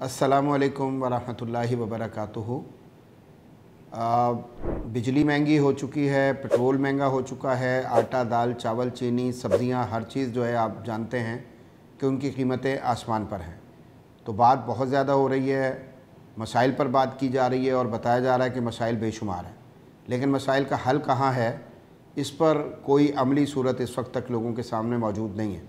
असलकम वरहमतुल्लाहि वबरकातुहु। बिजली महँगी हो चुकी है, पेट्रोल महँगा हो चुका है, आटा, दाल, चावल, चीनी, सब्ज़ियाँ, हर चीज़ जो है आप जानते हैं कि उनकी कीमतें आसमान पर हैं। तो बात बहुत ज़्यादा हो रही है, मसाइल पर बात की जा रही है और बताया जा रहा है कि मसाइल बेशुमार हैं। लेकिन मसाइल का हल कहाँ है, इस पर कोई अमली सूरत इस वक्त तक लोगों के सामने मौजूद नहीं है।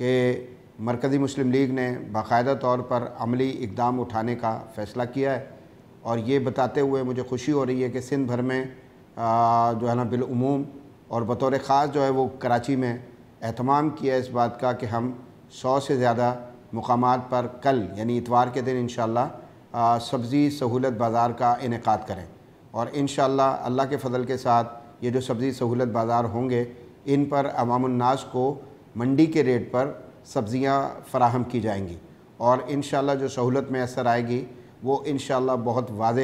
कि मरकज़ी मुस्लिम लीग ने बाकायदा तौर पर अमली इकदाम उठाने का फ़ैसला किया है और ये बताते हुए मुझे खुशी हो रही है कि सिंध भर में जो है ना बिलूम और बतौर ख़ास जो है वो कराची में अहतमाम किया इस बात का कि हम सौ से ज़्यादा मकाम पर कल, यानी इतवार के दिन इन सब्ज़ी सहूलत बाज़ार का इनका करें। और इन अल्लाह के फ़ल के साथ ये जो सब्ज़ी सहूलत बाज़ार होंगे, इन पर अवामनास को मंडी के रेट पर सब्ज़ियाँ फ़राहम की जाएँगी। और इन जो सहूलत में असर आएगी, वो इन बहुत वाज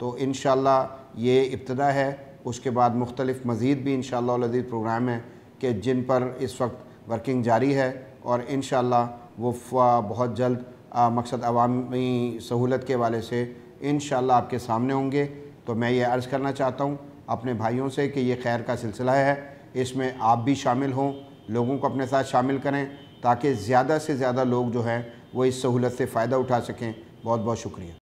तो इन ये इब्तदा है। उसके बाद मुख्तलिफ़ मज़ीद भी इन लजीज़ प्रोग्राम हैं कि जिन पर इस वक्त वर्किंग जारी है और इन वो बहुत जल्द मकसद अवामी सहूलत के वाले से इन आपके सामने होंगे। तो मैं ये अर्ज़ करना चाहता हूँ अपने भाइयों से कि ये खैर का सिलसिला है। इसमें आप भी शामिल हों। लोगों को अपने साथ शामिल करें ताकि ज़्यादा से ज़्यादा लोग जो हैं वो इस सहूलत से फ़ायदा उठा सकें। बहुत बहुत शुक्रिया।